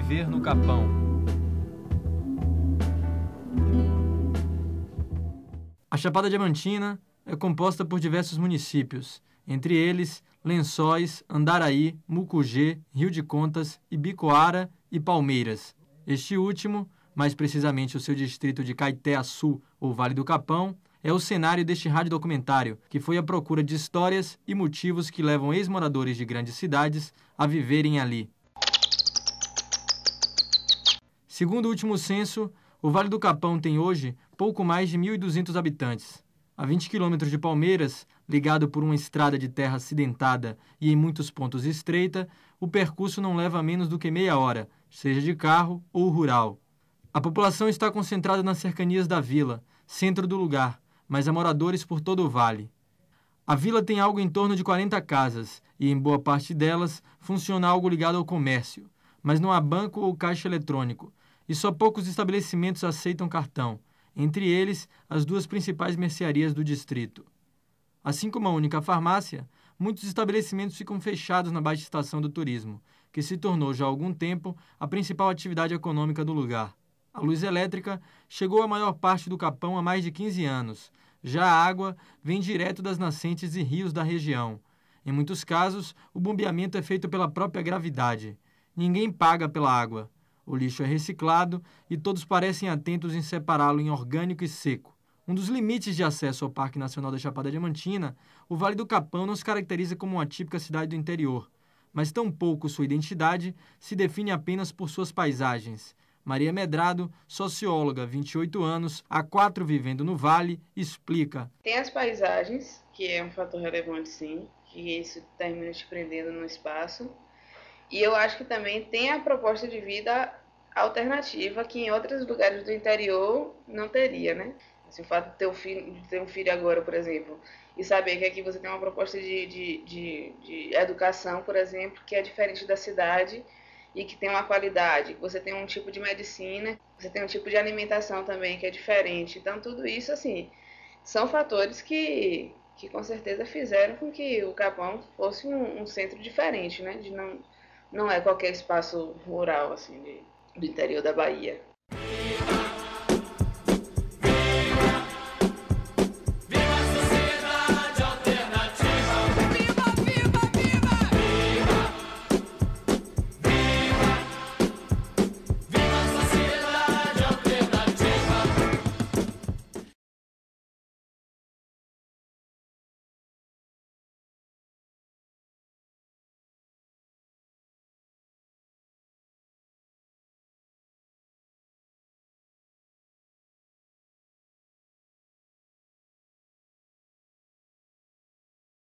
viver no Capão. A Chapada Diamantina é composta por diversos municípios, entre eles Lençóis, Andaraí, Mucugê, Rio de Contas, Ibicoara e Palmeiras. Este último, mais precisamente o seu distrito de Caeté-Açu ou Vale do Capão, é o cenário deste rádio documentário, que foi à procura de histórias e motivos que levam ex-moradores de grandes cidades a viverem ali. Segundo o último censo, o Vale do Capão tem hoje pouco mais de 1.200 habitantes. A 20 quilômetros de Palmeiras, ligado por uma estrada de terra acidentada e em muitos pontos estreita, o percurso não leva menos do que meia hora, seja de carro ou rural. A população está concentrada nas cercanias da vila, centro do lugar, mas há moradores por todo o vale. A vila tem algo em torno de 40 casas e, em boa parte delas, funciona algo ligado ao comércio, mas não há banco ou caixa eletrônico, e só poucos estabelecimentos aceitam cartão, entre eles as duas principais mercearias do distrito. Assim como a única farmácia, muitos estabelecimentos ficam fechados na baixa estação do turismo, que se tornou já há algum tempo a principal atividade econômica do lugar. A luz elétrica chegou à maior parte do Capão há mais de 15 anos. Já a água vem direto das nascentes e rios da região. Em muitos casos, o bombeamento é feito pela própria gravidade. Ninguém paga pela água. O lixo é reciclado e todos parecem atentos em separá-lo em orgânico e seco. Um dos limites de acesso ao Parque Nacional da Chapada Diamantina, o Vale do Capão não se caracteriza como uma típica cidade do interior, mas tampouco sua identidade se define apenas por suas paisagens. Maria Medrado, socióloga, 28 anos, há quatro vivendo no Vale, explica. Tem as paisagens, que é um fator relevante sim, que isso termina te prendendo no espaço. E eu acho que também tem a proposta de vida alternativa que em outros lugares do interior não teria, né? Assim, o fato de ter, um filho, ter um filho agora, por exemplo, e saber que aqui você tem uma proposta de, de, de, de educação, por exemplo, que é diferente da cidade e que tem uma qualidade, você tem um tipo de medicina, você tem um tipo de alimentação também que é diferente. Então, tudo isso, assim, são fatores que, que com certeza fizeram com que o Capão fosse um, um centro diferente, né? De não, não é qualquer espaço rural, assim, de, do interior da Bahia.